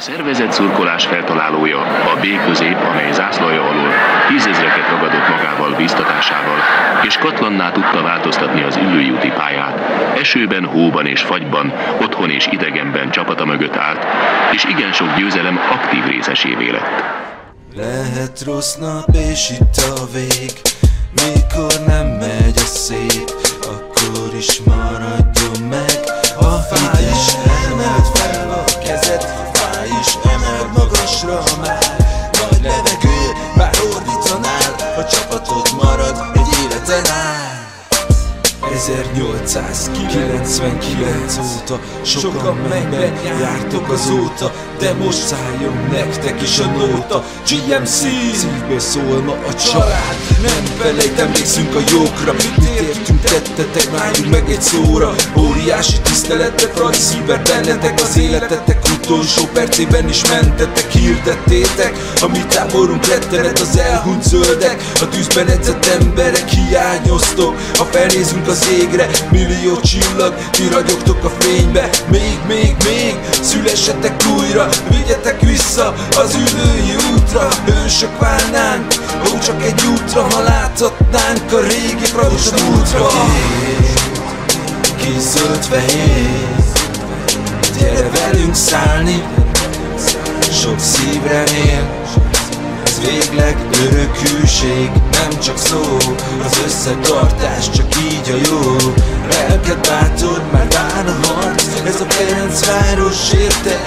A szervezett szurkolás feltalálója, a B közép, amely zászlaja alól tízezreket ragadott magával bíztatásával, és katlanná tudta változtatni az ülői úti pályát. Esőben, hóban és fagyban, otthon és idegenben csapata mögött állt, és igen sok győzelem aktív részesévé lett. Lehet rossz nap és itt a vég Mikor nem megy a szép Akkor is maradjon magasra már Nagy levegő már ordítanál A csapatod marad egy életen át. 1899 óta Sokan mennybe jártok azóta De most szálljon nektek is a nóta. GMC Szívből szól ma a család Nem felejt, emlékszünk a jókra. Mit értünk, tettetek, várjunk meg egy szóra. Óriási tisztelete, Franz Szíver bennetek Az életetek. Utolsó percében is mentetek Hirdettétek, a mi táborunk rettenet Az elhunyt zöldek, a tűzben edzett emberek Hiányoztok, ha felnézünk az égre Millió csillag, ti ragyogtok a fénybe. Még, még, még, szülessetek újra Vigyetek vissza az ülői útra. Hősök válnánk, ó csak egy útra Ha láthatnánk a régi ragyos útra Kis zöld fehér Gyere velünk szállni. Sok szív remél ez végleg örök nem csak szó Az összetartás csak így a jó. Lelked bátor, már vár a harc Ez a Ferencváros érte,